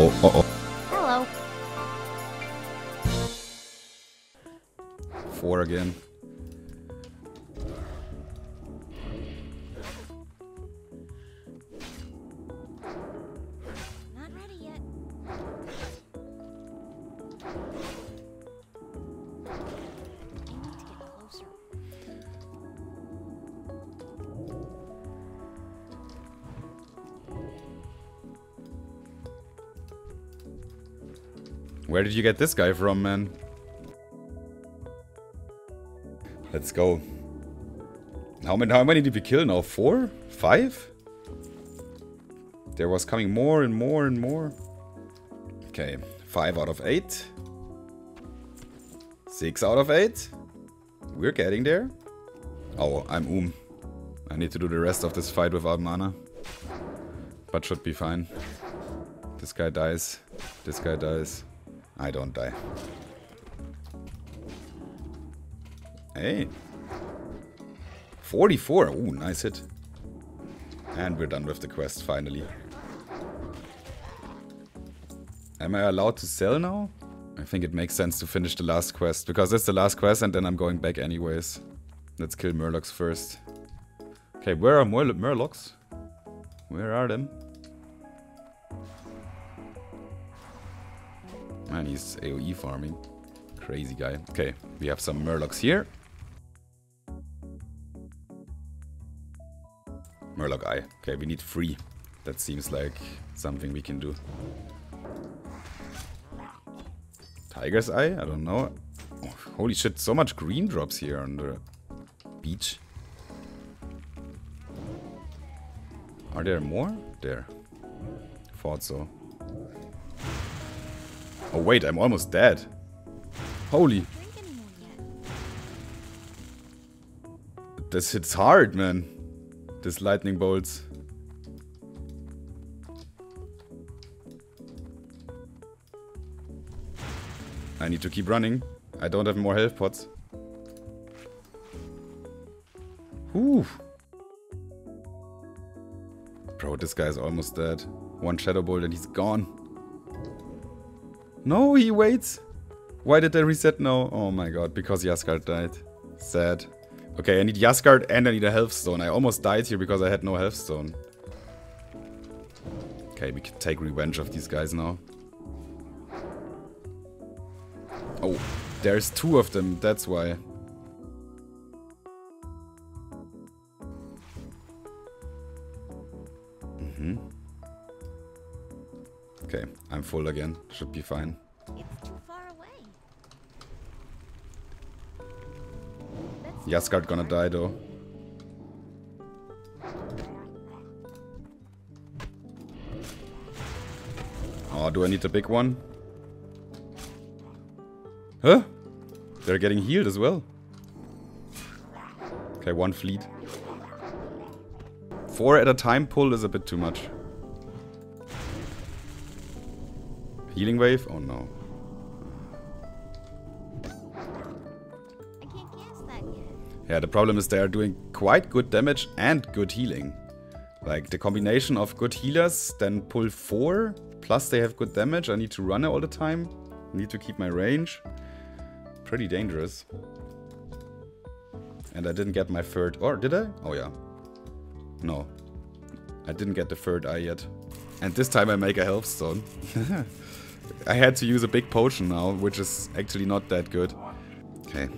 Uh-oh, uh-oh. Hello. Four again. Where did you get this guy from, man? Let's go. How many, how many did we kill now? Four? Five? There was coming more and more and more. Okay, five out of eight. Six out of eight. We're getting there. Oh, I'm Um. I need to do the rest of this fight without mana. But should be fine. This guy dies. This guy dies. I don't die. Hey. 44. Ooh, nice hit. And we're done with the quest, finally. Am I allowed to sell now? I think it makes sense to finish the last quest, because it's the last quest and then I'm going back anyways. Let's kill Murlocs first. Okay, where are Mur Murlocs? Where are them? Man, he's AoE farming. Crazy guy. Okay, we have some Murlocs here. Murloc Eye. Okay, we need three. That seems like something we can do. Tiger's Eye? I don't know. Oh, holy shit, so much green drops here on the beach. Are there more? There. Thought so. Oh wait, I'm almost dead. Holy. This hits hard, man. This lightning bolts. I need to keep running. I don't have more health pots. Whew. Bro, this guy is almost dead. One Shadow Bolt and he's gone. No, he waits. Why did they reset now? Oh my god, because Yaskard died. Sad. Okay, I need Yaskard and I need a health stone. I almost died here because I had no health stone. Okay, we can take revenge of these guys now. Oh, there's two of them, that's why. Okay, I'm full again. Should be fine. It's too far away. Yaskard gonna die though. Oh, do I need the big one? Huh? They're getting healed as well. Okay, one fleet. Four at a time pull is a bit too much. Healing wave? Oh no. I can't cast that yet. Yeah, the problem is they are doing quite good damage and good healing. Like the combination of good healers, then pull 4, plus they have good damage. I need to run all the time. Need to keep my range. Pretty dangerous. And I didn't get my third... Or did I? Oh yeah. No. I didn't get the third eye yet. And this time I make a health stone. I had to use a big potion now, which is actually not that good. Okay,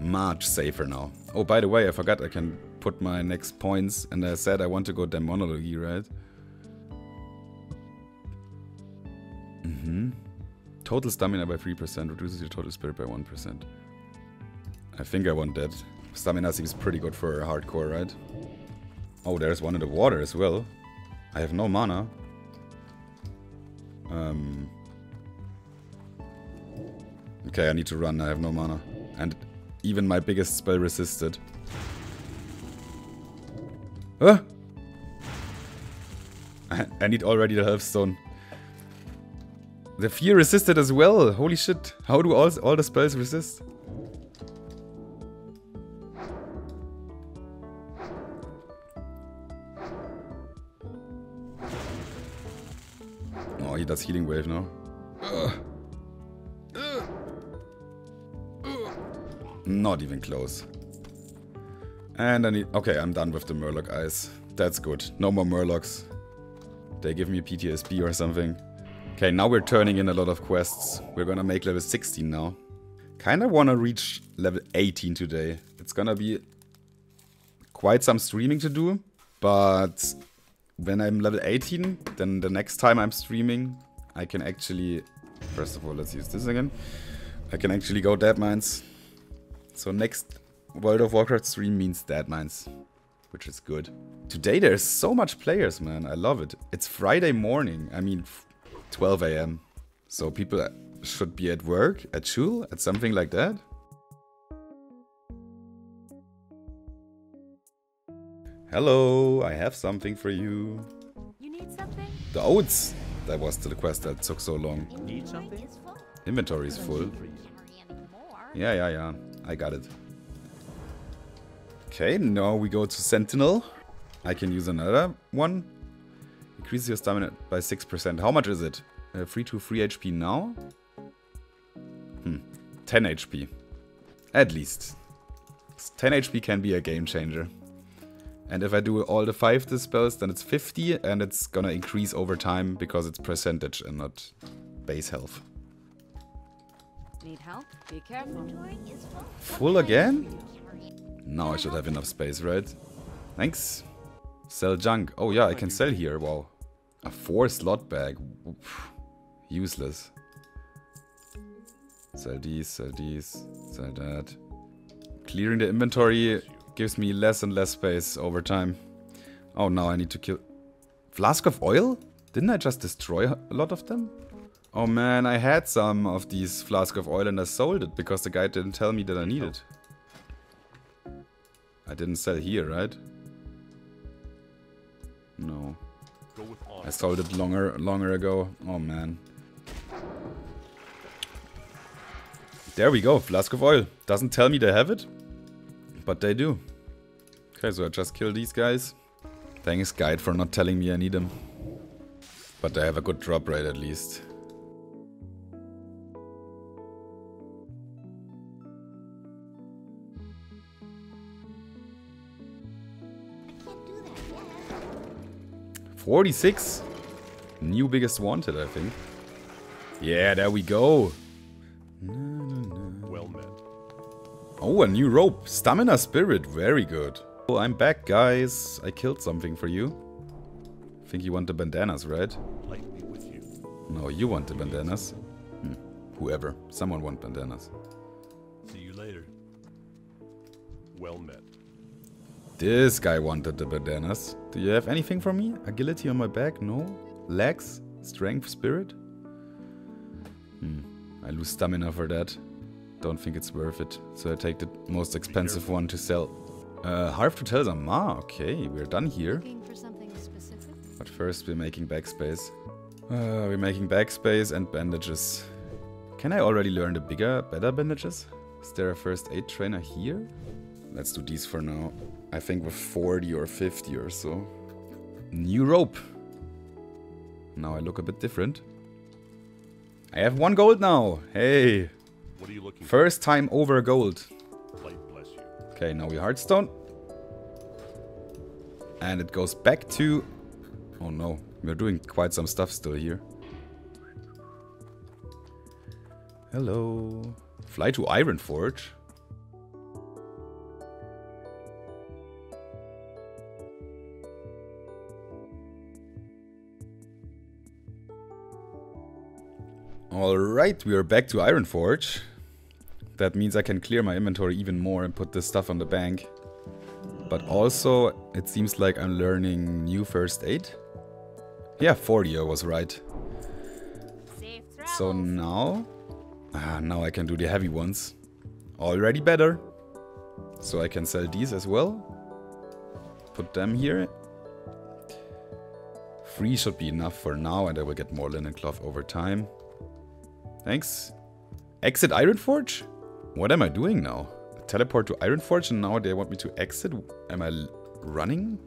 much safer now. Oh, by the way, I forgot I can put my next points, and I said I want to go Demonology, right? Mm-hmm. Total stamina by 3%, reduces your total spirit by 1%. I think I want that. Stamina seems pretty good for hardcore, right? Oh, there's one in the water as well. I have no mana. Um... Okay, I need to run, I have no mana. And even my biggest spell resisted. Huh? I, need already the health stone. The fear resisted as well. Holy shit. How do all, all the spells resist? Does healing wave now. Not even close. And I need... Okay, I'm done with the Murloc eyes. That's good. No more Murlocs. They give me PTSD or something. Okay, now we're turning in a lot of quests. We're gonna make level 16 now. Kinda wanna reach level 18 today. It's gonna be quite some streaming to do. But when I'm level 18, then the next time I'm streaming, I can actually... First of all, let's use this again. I can actually go Deadmines. So next World of Warcraft stream means Deadmines, which is good. Today there's so much players, man. I love it. It's Friday morning. I mean, 12 a.m. So people should be at work, at school, at something like that. Hello, I have something for you. You need something? The oats! That was the quest that took so long. Need something? Inventory is full. Can't hurry anymore. Yeah, yeah, yeah. I got it. Okay, now we go to Sentinel. I can use another one. Increase your stamina by 6%. How much is it? Uh, 3 to 3 HP now? Hmm. 10 HP. At least. 10 HP can be a game changer. And if I do all the 5 dispels, then it's 50 and it's gonna increase over time because it's percentage and not base health. Need help? Be careful. Inventory is full. Full again? Now I should have enough space, right? Thanks. Sell junk. Oh yeah, I can sell here. Wow. A four slot bag. Oof. Useless. Sell these, sell these, sell that. Clearing the inventory gives me less and less space over time. Oh, now I need to kill... Flask of oil? Didn't I just destroy a lot of them? Oh man, I had some of these flask of oil and I sold it because the guy didn't tell me that I need it. I didn't sell here, right? No. I sold it longer longer ago. Oh man. There we go, flask of oil. Doesn't tell me they have it, but they do. Okay, so I just kill these guys. Thanks guide for not telling me I need them. But they have a good drop rate at least. 46. New biggest wanted, I think. Yeah, there we go. Oh, a new rope. Stamina spirit. Very good. Oh, I'm back, guys. I killed something for you. Think you want the bandanas, right? You. No, you want the bandanas. Hmm. Whoever. Someone want bandanas. See you later. Well met. This guy wanted the bandanas. Do you have anything for me? Agility on my back? No? Legs? Strength? Spirit? Hmm. I lose stamina for that. Don't think it's worth it. So I take the most expensive one to sell. Uh, Harv to tell them. Ah, okay. We're done here. Looking for something specific? But first we're making backspace. Uh, we're making backspace and bandages. Can I already learn the bigger, better bandages? Is there a first aid trainer here? Let's do these for now. I think with 40 or 50 or so. New rope. Now I look a bit different. I have one gold now. Hey. What are you looking First time over gold. bless you. Okay, now we Hearthstone. And it goes back to... Oh no, we're doing quite some stuff still here. Hello. Fly to Ironforge. Alright, we are back to Ironforge. That means I can clear my inventory even more and put this stuff on the bank. But also, it seems like I'm learning new first aid. Yeah, 40 I was right. So now... Ah, now I can do the heavy ones. Already better. So I can sell these as well. Put them here. Three should be enough for now and I will get more linen cloth over time. Thanks. Exit Ironforge? What am I doing now? Teleport to Ironforge and now they want me to exit? Am I running?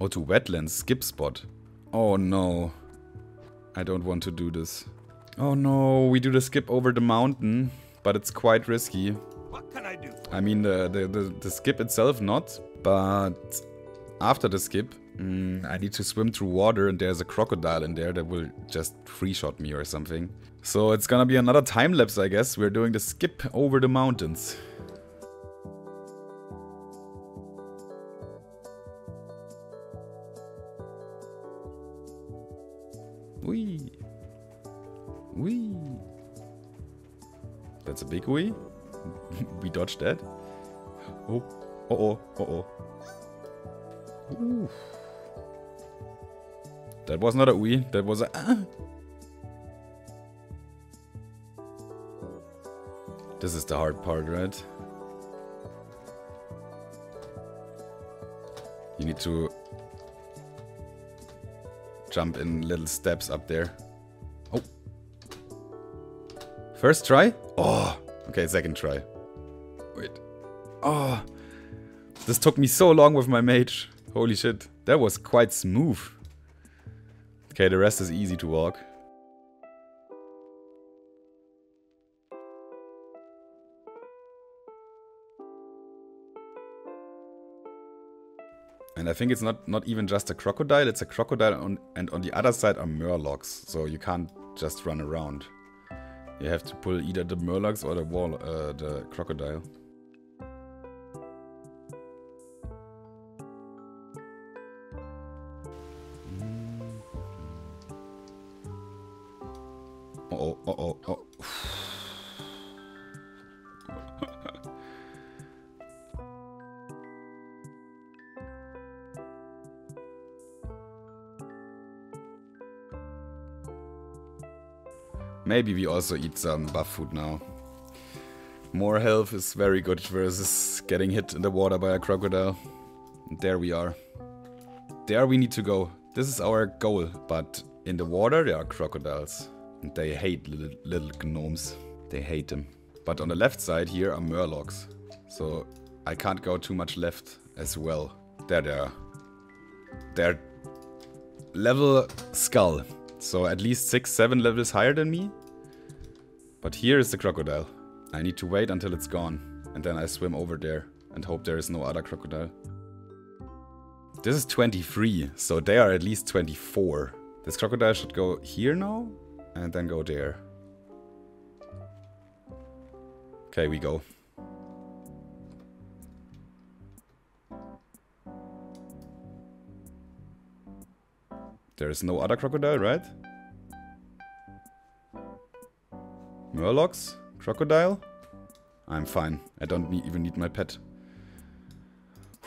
Oh, to wetlands, skip spot. Oh no. I don't want to do this. Oh no, we do the skip over the mountain, but it's quite risky. What can I do? I mean, the, the, the, the skip itself not, but after the skip, mm, I need to swim through water and there's a crocodile in there that will just free-shot me or something. So it's gonna be another time-lapse, I guess. We're doing the skip over the mountains. Wee. Wee. That's a big wee. we dodged that. Oh, oh, oh. Ooh. That was not a wee, that was a. This is the hard part, right? You need to jump in little steps up there. Oh. First try? Oh. Okay, second try. Wait. Oh. This took me so long with my mage. Holy shit. That was quite smooth. Okay, the rest is easy to walk. And I think it's not, not even just a crocodile, it's a crocodile on, and on the other side are murlocs. So you can't just run around. You have to pull either the murlocs or the wall, uh, the crocodile. Maybe we also eat some buff food now. More health is very good versus getting hit in the water by a crocodile. There we are. There we need to go. This is our goal, but in the water there are crocodiles. And they hate little, little gnomes. They hate them. But on the left side here are murlocs. So I can't go too much left as well. There they are. They're level skull. So at least 6, 7 levels higher than me. But here is the crocodile. I need to wait until it's gone. And then I swim over there and hope there is no other crocodile. This is 23, so they are at least 24. This crocodile should go here now and then go there. Okay, we go. There is no other crocodile, right? Murlocs? Crocodile? I'm fine. I don't even need my pet.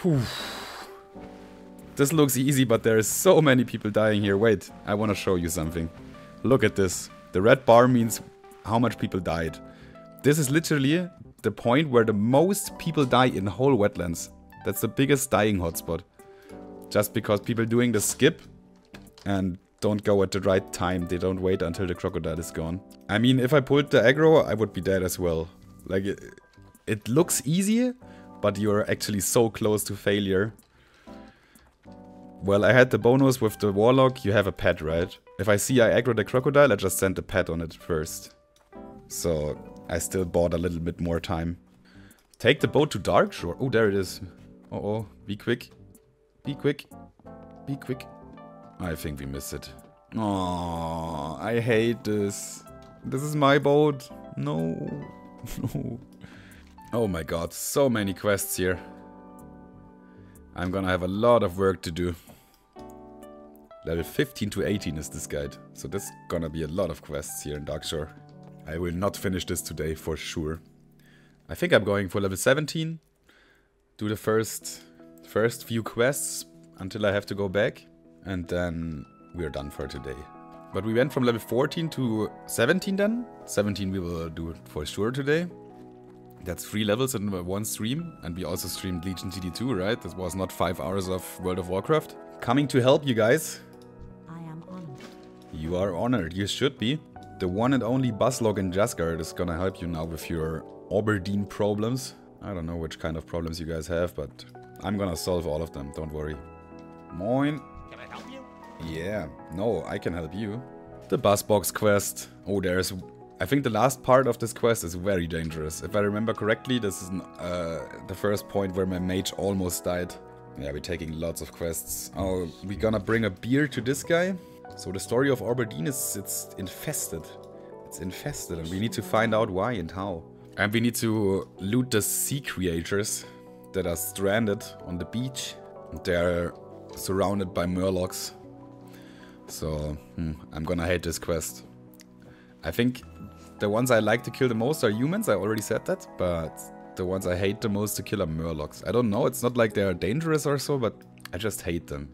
Whew. This looks easy, but there is so many people dying here. Wait, I want to show you something. Look at this. The red bar means how much people died. This is literally the point where the most people die in whole wetlands. That's the biggest dying hotspot. Just because people doing the skip and don't go at the right time. They don't wait until the crocodile is gone. I mean, if I pulled the aggro, I would be dead as well. Like, it, it looks easy, but you're actually so close to failure. Well, I had the bonus with the warlock. You have a pet, right? If I see I aggro the crocodile, I just send the pet on it first. So, I still bought a little bit more time. Take the boat to Darkshore. Oh, there it is. Uh-oh. Be quick. Be quick. Be quick. I think we missed it. Oh, I hate this. This is my boat. No. No. Oh my god, so many quests here. I'm gonna have a lot of work to do. Level 15 to 18 is this guide. So there's gonna be a lot of quests here in Darkshore. I will not finish this today for sure. I think I'm going for level 17. Do the first first few quests until I have to go back. And then we're done for today. But we went from level 14 to 17 then. 17 we will do for sure today. That's three levels in one stream. And we also streamed Legion TD2, right? This was not five hours of World of Warcraft. Coming to help you guys. I am honored. You are honored. You should be. The one and only Buzzlog in Jasgard is gonna help you now with your Auberdine problems. I don't know which kind of problems you guys have, but I'm gonna solve all of them. Don't worry. Moin. Can I help you? Yeah, no, I can help you. The Buzzbox quest. Oh, there's... I think the last part of this quest is very dangerous. If I remember correctly, this is uh, the first point where my mage almost died. Yeah, we're taking lots of quests. Oh, we gonna bring a beer to this guy? So the story of Auberdine is it's infested. It's infested and we need to find out why and how. And we need to loot the sea creatures that are stranded on the beach. They're surrounded by murlocs. So, hmm, I'm gonna hate this quest. I think the ones I like to kill the most are humans, I already said that, but the ones I hate the most to kill are murlocs. I don't know, it's not like they're dangerous or so, but I just hate them.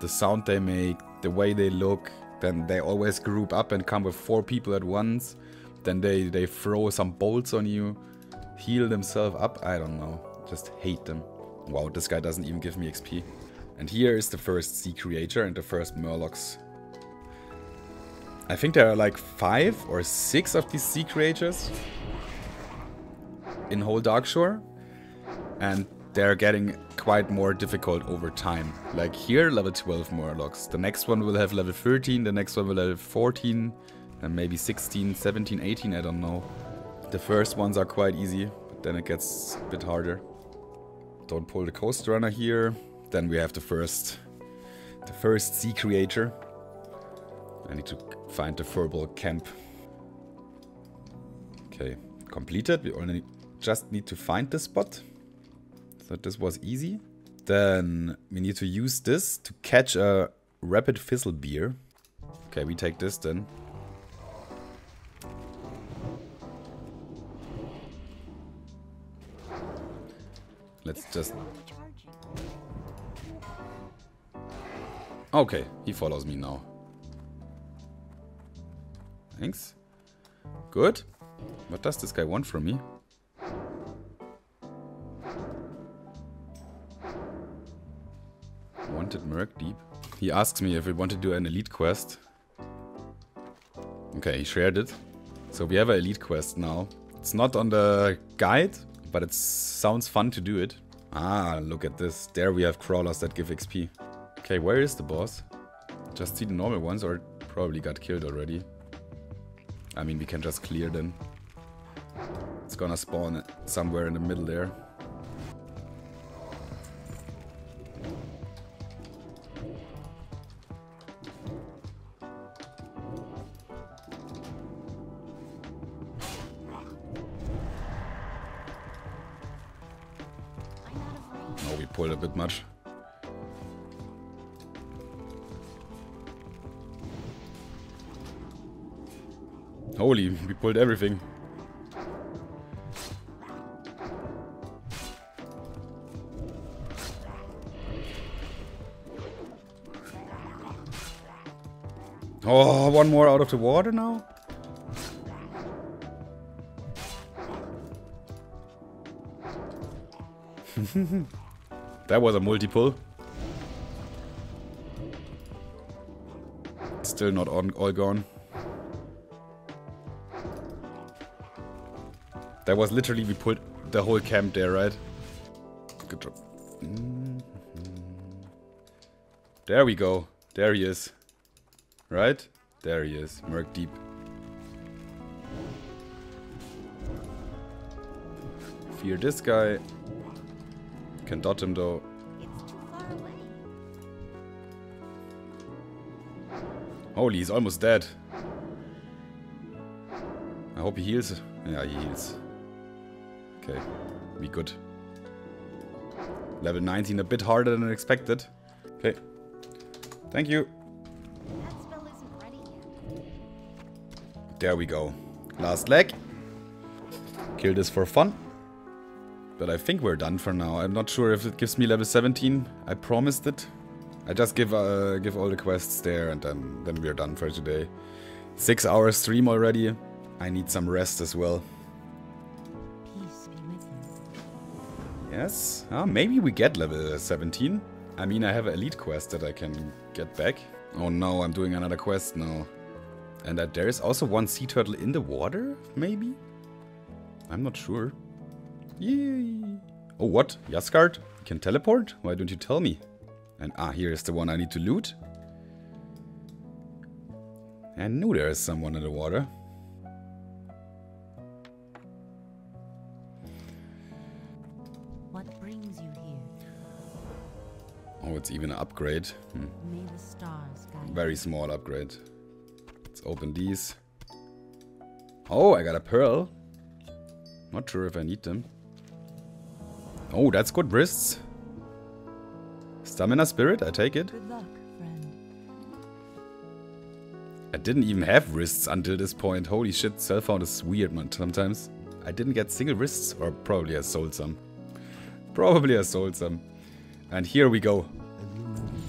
The sound they make, the way they look, then they always group up and come with four people at once. Then they, they throw some bolts on you, heal themselves up, I don't know. Just hate them. Wow, this guy doesn't even give me XP. And here is the first sea creature and the first murlocs. I think there are like five or six of these sea creatures in whole Darkshore. And they're getting quite more difficult over time. Like here, level 12 Murlocs. The next one will have level 13, the next one will have 14, and maybe 16, 17, 18, I don't know. The first ones are quite easy, but then it gets a bit harder. Don't pull the Coast Runner here. Then we have the first, the first sea creature. I need to find the Furbolg camp. Okay, completed. We only just need to find the spot. So this was easy. Then we need to use this to catch a rapid fizzle beer. Okay, we take this then. Let's just... Okay, he follows me now. Thanks. Good. What does this guy want from me? Wanted Murkdeep. He asks me if we want to do an elite quest. Okay, he shared it. So we have an elite quest now. It's not on the guide, but it sounds fun to do it. Ah, look at this. There we have crawlers that give XP. Okay, where is the boss? Just see the normal ones or probably got killed already. I mean, we can just clear them. It's gonna spawn somewhere in the middle there. Pulled everything. Oh, one more out of the water now? That was a multiple. Still not on, all gone. That was literally, we put the whole camp there, right? Good job. Mhm. There we go. There he is. Right? There he is. Murkdeep. Fear this guy. Can dodge him though. It's too far away. Holy, he's almost dead. I hope he heals. Yeah, he heals. Okay, we good. Level 19, a bit harder than expected. Okay. Thank you. That spell isn't ready yet. There we go. Last leg. Kill this for fun. But I think we're done for now. I'm not sure if it gives me level 17. I promised it. I just give uh, give all the quests there and then, then we're done for today. Six hours stream already. I need some rest as well. Yes. Ah, maybe we get level 17. I mean, I have an elite quest that I can get back. Oh no, I'm doing another quest now. And that there is also one sea turtle in the water, maybe? I'm not sure. Yay! Oh, what? Yaskard? You can teleport? Why don't you tell me? And ah, here is the one I need to loot. I knew there is someone in the water. It's even an upgrade. Hmm. May the stars guide. Very small upgrade. Let's open these. Oh, I got a pearl. Not sure if I need them. Oh, that's good wrists. Stamina spirit, I take it. Good luck, friend. I didn't even have wrists until this point. Holy shit, Selffound is weird, man, sometimes. I didn't get single wrists, or probably I sold some. Probably I sold some. And here we go.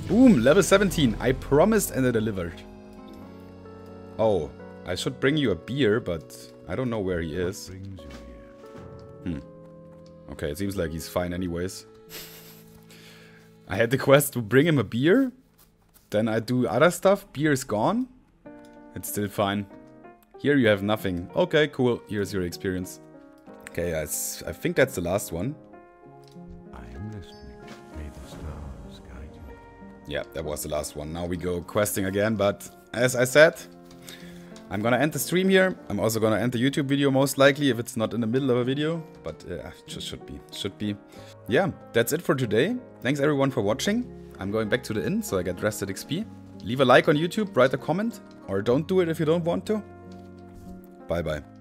Boom, level 17. I promised and I delivered. Oh, I should bring you a beer, but I don't know where he is. Here. Hmm. Okay, it seems like he's fine anyways. I had the quest to bring him a beer. Then I do other stuff. Beer is gone. It's still fine. Here you have nothing. Okay, cool. Here's your experience. Okay, I, s- I think that's the last one. Yeah, that was the last one. Now we go questing again, but as I said, I'm gonna end the stream here. I'm also gonna end the YouTube video most likely if it's not in the middle of a video, but uh, just should be, should be. Yeah, that's it for today. Thanks everyone for watching. I'm going back to the inn, so I get rested XP. Leave a like on YouTube, write a comment, or don't do it if you don't want to. Bye bye.